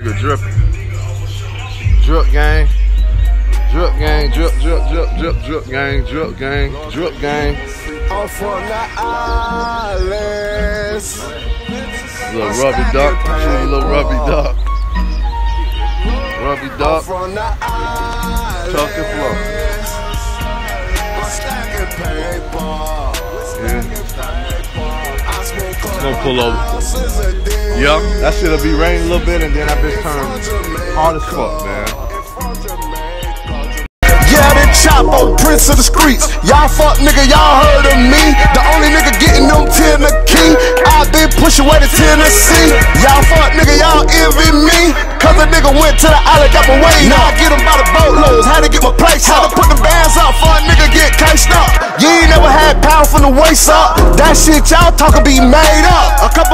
Dripping. Drip gang. Drip gang, drip, drip, drip, drip, drip gang, drip gang, drip gang. I'm from the islands. Little rubby duck. Little rubby duck. Rubby duck. from the islands. And flow. Yeah. I smoke gonna pull over. Houses. Yup. That shit'll be raining a little bit and then that bitch turn hard as fuck, man. Yeah, they chop on Prince of the streets. Y'all fuck nigga, y'all heard of me. The only nigga getting them 10 the key. I been pushing way to Tennessee. Y'all fuck nigga, y'all envy me. Cause a nigga went to the alley, got my way. Now I get him by the boatloads. Had to get my place up. Had to put the bands up for a nigga get cased up. You ain't never had power from the waist up. That shit y'all talking be made up. A couple pounds.